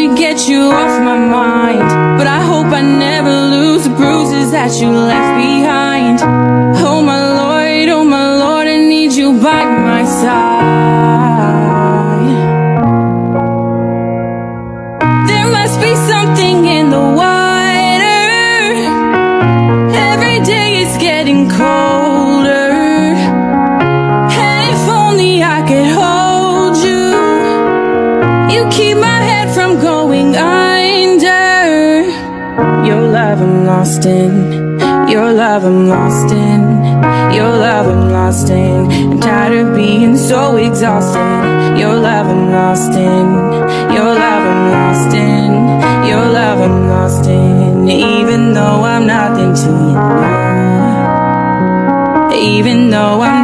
to get you off my mind. But I hope I never lose the bruises that you left behind. Oh my Lord, oh my Lord, I need you by my side. There must be something in the water You keep my head from going under. Your love I'm lost in. Your love I'm lost in. Your love I'm lost in. I'm tired of being so exhausted. Your love I'm lost in. Your love I'm lost in. Your love I'm lost in. Even though I'm nothing to you. Now Even though I'm